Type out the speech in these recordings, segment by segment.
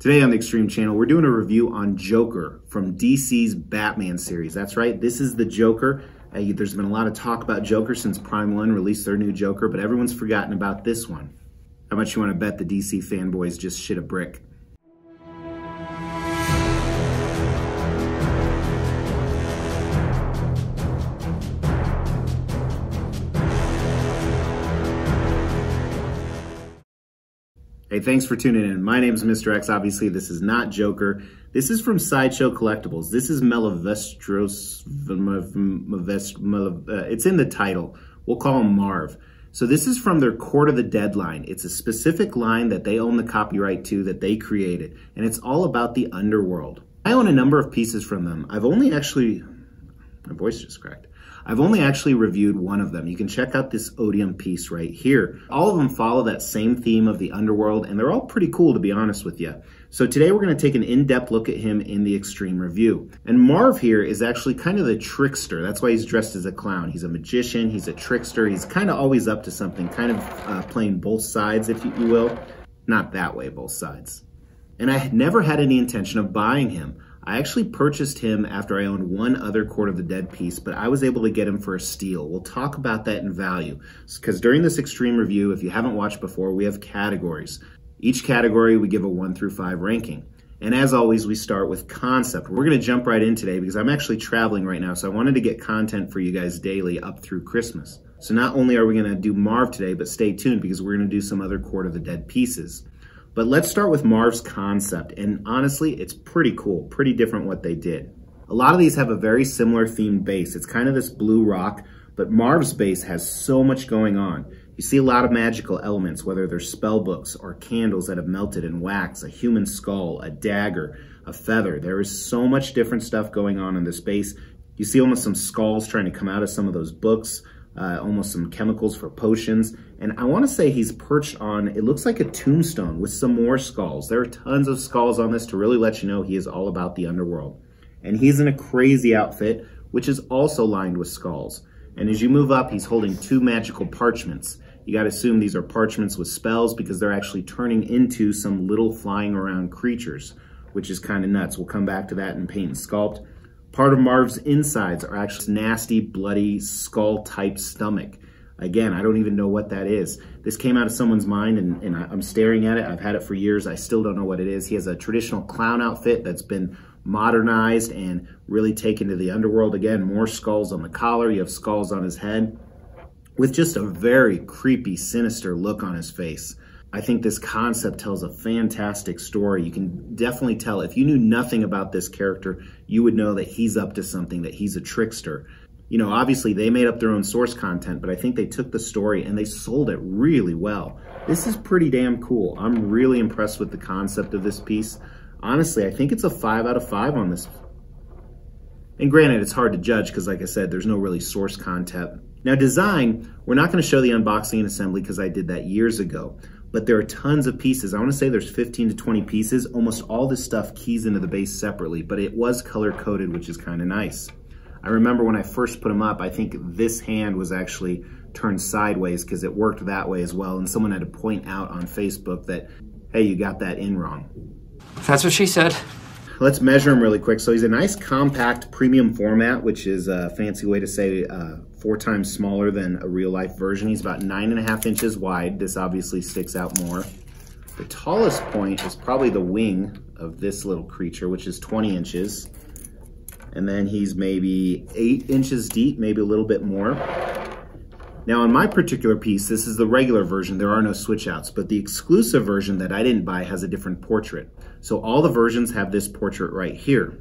Today on the Xtreme Channel, we're doing a review on Joker from DC's Batman series. That's right, this is the Joker. Uh, there's been a lot of talk about Joker since Prime 1 released their new Joker, but everyone's forgotten about this one. How much you want to bet the DC fanboys just shit a brick? Hey, thanks for tuning in. My name is Mr. X. Obviously, this is not Joker. This is from Sideshow Collectibles. This is Malavestros. Uh, it's in the title. We'll call him Marv. So this is from their Court of the Dead line. It's a specific line that they own the copyright to that they created, and it's all about the underworld. I own a number of pieces from them. I've only actually, my voice just cracked. I've only actually reviewed one of them. You can check out this Odium piece right here. All of them follow that same theme of the underworld, and they're all pretty cool to be honest with you. So today we're gonna take an in-depth look at him in the Extreme Review. And Marv here is actually kind of the trickster. That's why he's dressed as a clown. He's a magician, he's a trickster. He's kind of always up to something, kind of uh, playing both sides, if you will. Not that way, both sides. And I had never had any intention of buying him. I actually purchased him after I owned one other Court of the Dead piece, but I was able to get him for a steal. We'll talk about that in value. Because during this extreme review, if you haven't watched before, we have categories. Each category, we give a one through five ranking. And as always, we start with concept. We're going to jump right in today because I'm actually traveling right now, so I wanted to get content for you guys daily up through Christmas. So not only are we going to do Marv today, but stay tuned because we're going to do some other Court of the Dead pieces. But let's start with Marv's concept. And honestly, it's pretty cool, pretty different what they did. A lot of these have a very similar themed base. It's kind of this blue rock, but Marv's base has so much going on. You see a lot of magical elements, whether they're spell books or candles that have melted in wax, a human skull, a dagger, a feather. There is so much different stuff going on in this base. You see almost some skulls trying to come out of some of those books uh, almost some chemicals for potions. And I want to say he's perched on, it looks like a tombstone with some more skulls. There are tons of skulls on this to really let you know he is all about the underworld. And he's in a crazy outfit, which is also lined with skulls. And as you move up, he's holding two magical parchments. You got to assume these are parchments with spells because they're actually turning into some little flying around creatures, which is kind of nuts. We'll come back to that in paint and sculpt. Part of Marv's insides are actually nasty, bloody, skull-type stomach. Again, I don't even know what that is. This came out of someone's mind and, and I'm staring at it. I've had it for years. I still don't know what it is. He has a traditional clown outfit that's been modernized and really taken to the underworld. Again, more skulls on the collar. You have skulls on his head with just a very creepy, sinister look on his face. I think this concept tells a fantastic story. You can definitely tell if you knew nothing about this character, you would know that he's up to something, that he's a trickster. You know, obviously they made up their own source content, but I think they took the story and they sold it really well. This is pretty damn cool. I'm really impressed with the concept of this piece. Honestly, I think it's a five out of five on this. And granted, it's hard to judge because like I said, there's no really source content. Now design, we're not gonna show the unboxing and assembly because I did that years ago but there are tons of pieces. I wanna say there's 15 to 20 pieces. Almost all this stuff keys into the base separately, but it was color coded, which is kind of nice. I remember when I first put them up, I think this hand was actually turned sideways because it worked that way as well. And someone had to point out on Facebook that, hey, you got that in wrong. That's what she said. Let's measure him really quick. So he's a nice compact premium format, which is a fancy way to say uh, four times smaller than a real life version. He's about nine and a half inches wide. This obviously sticks out more. The tallest point is probably the wing of this little creature, which is 20 inches. And then he's maybe eight inches deep, maybe a little bit more. Now on my particular piece, this is the regular version, there are no switch outs, but the exclusive version that I didn't buy has a different portrait. So all the versions have this portrait right here,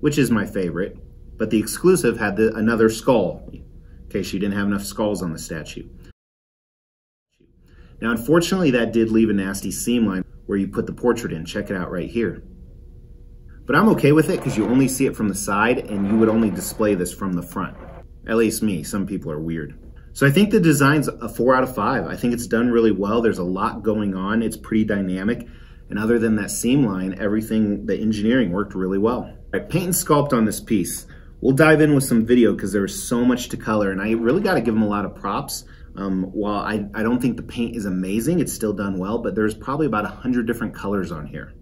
which is my favorite, but the exclusive had the, another skull, in case you didn't have enough skulls on the statue. Now unfortunately that did leave a nasty seam line where you put the portrait in, check it out right here. But I'm okay with it because you only see it from the side and you would only display this from the front. At least me, some people are weird. So I think the design's a four out of five. I think it's done really well. There's a lot going on. It's pretty dynamic. And other than that seam line, everything, the engineering worked really well. Right, paint and sculpt on this piece. We'll dive in with some video because there's so much to color and I really got to give them a lot of props. Um, while I, I don't think the paint is amazing, it's still done well, but there's probably about 100 different colors on here.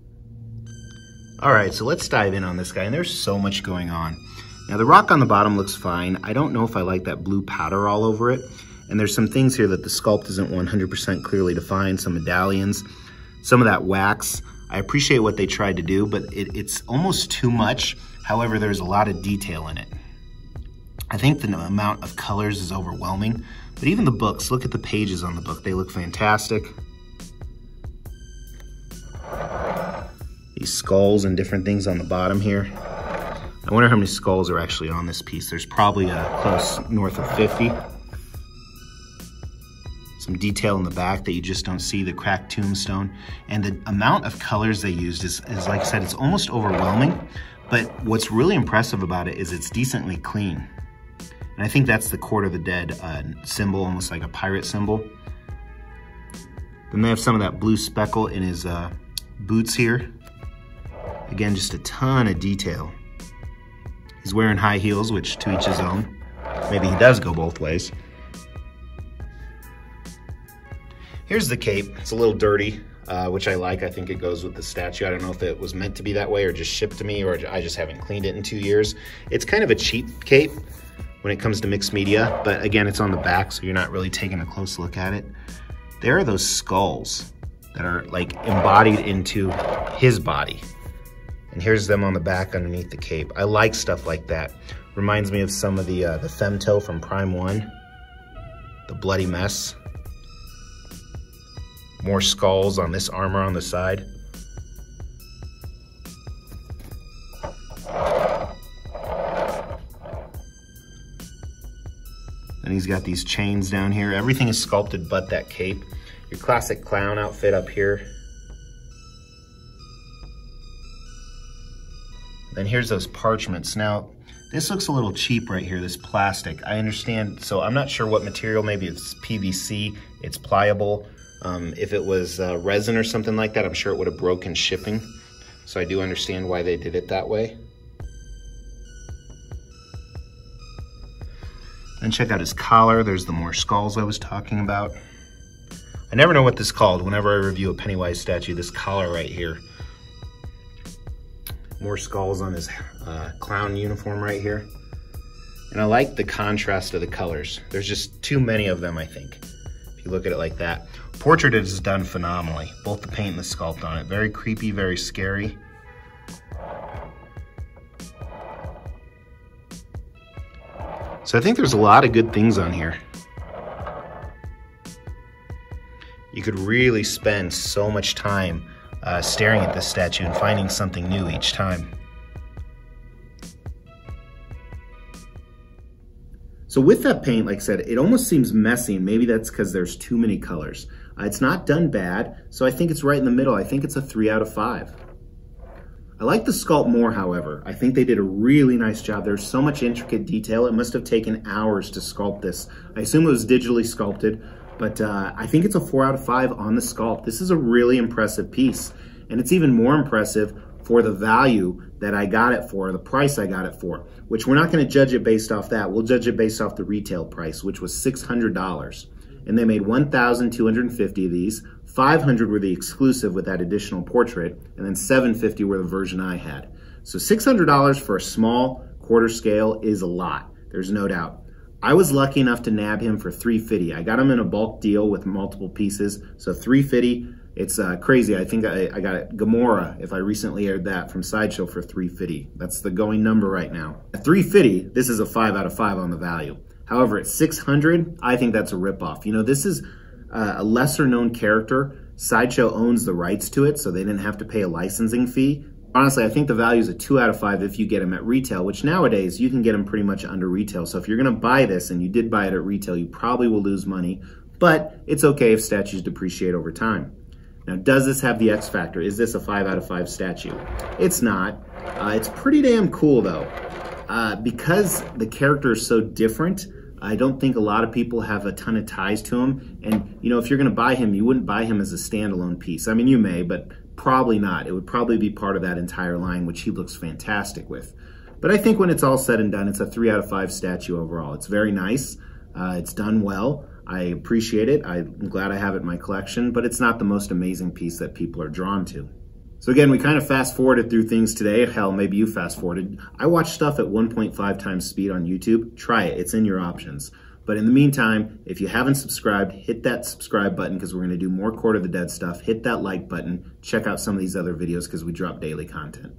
All right, so let's dive in on this guy, and there's so much going on. Now the rock on the bottom looks fine. I don't know if I like that blue powder all over it. And there's some things here that the sculpt isn't 100% clearly defined, some medallions, some of that wax. I appreciate what they tried to do, but it, it's almost too much. However, there's a lot of detail in it. I think the amount of colors is overwhelming, but even the books, look at the pages on the book. They look fantastic. These skulls and different things on the bottom here. I wonder how many skulls are actually on this piece. There's probably a uh, close north of 50. Some detail in the back that you just don't see, the cracked tombstone. And the amount of colors they used is, is like I said, it's almost overwhelming. But what's really impressive about it is it's decently clean. And I think that's the Court of the Dead uh, symbol, almost like a pirate symbol. Then they have some of that blue speckle in his uh, boots here. Again, just a ton of detail. He's wearing high heels, which to each his own. Maybe he does go both ways. Here's the cape. It's a little dirty, uh, which I like. I think it goes with the statue. I don't know if it was meant to be that way or just shipped to me or I just haven't cleaned it in two years. It's kind of a cheap cape when it comes to mixed media, but again, it's on the back, so you're not really taking a close look at it. There are those skulls that are like embodied into his body. And here's them on the back underneath the cape. I like stuff like that. Reminds me of some of the, uh, the Femto from Prime 1. The Bloody Mess. More skulls on this armor on the side. And he's got these chains down here. Everything is sculpted but that cape. Your classic clown outfit up here. Then here's those parchments. Now, this looks a little cheap right here, this plastic. I understand, so I'm not sure what material, maybe it's PVC, it's pliable. Um, if it was uh, resin or something like that, I'm sure it would have broken shipping. So I do understand why they did it that way. Then check out his collar. There's the more skulls I was talking about. I never know what this is called whenever I review a Pennywise statue, this collar right here. More skulls on his uh, clown uniform right here. And I like the contrast of the colors. There's just too many of them, I think, if you look at it like that. Portrait is done phenomenally, both the paint and the sculpt on it. Very creepy, very scary. So I think there's a lot of good things on here. You could really spend so much time uh, staring at this statue and finding something new each time. So with that paint, like I said, it almost seems messy, maybe that's because there's too many colors. Uh, it's not done bad, so I think it's right in the middle. I think it's a three out of five. I like the sculpt more, however. I think they did a really nice job. There's so much intricate detail. It must have taken hours to sculpt this. I assume it was digitally sculpted, but uh, I think it's a four out of five on the sculpt. This is a really impressive piece. And it's even more impressive for the value that I got it for, the price I got it for, which we're not gonna judge it based off that. We'll judge it based off the retail price, which was $600. And they made 1,250 of these. 500 were the exclusive with that additional portrait, and then 750 were the version I had. So $600 for a small quarter scale is a lot, there's no doubt. I was lucky enough to nab him for 350. I got him in a bulk deal with multiple pieces. So 350, it's uh, crazy. I think I, I got it. Gamora, if I recently aired that from Sideshow for 350. That's the going number right now. At 350, this is a five out of five on the value. However, at 600, I think that's a ripoff. You know, this is uh, a lesser known character. Sideshow owns the rights to it, so they didn't have to pay a licensing fee. Honestly, I think the value is a two out of five if you get them at retail, which nowadays you can get them pretty much under retail. So if you're going to buy this and you did buy it at retail, you probably will lose money, but it's okay if statues depreciate over time. Now, does this have the X factor? Is this a five out of five statue? It's not. Uh, it's pretty damn cool though. Uh, because the character is so different, I don't think a lot of people have a ton of ties to him. And, you know, if you're going to buy him, you wouldn't buy him as a standalone piece. I mean, you may, but Probably not. It would probably be part of that entire line, which he looks fantastic with. But I think when it's all said and done, it's a three out of five statue overall. It's very nice. Uh, it's done well. I appreciate it. I'm glad I have it in my collection, but it's not the most amazing piece that people are drawn to. So again, we kind of fast forwarded through things today. Hell, maybe you fast forwarded. I watch stuff at 1.5 times speed on YouTube. Try it. It's in your options. But in the meantime, if you haven't subscribed, hit that subscribe button because we're going to do more Court of the Dead stuff. Hit that like button. Check out some of these other videos because we drop daily content.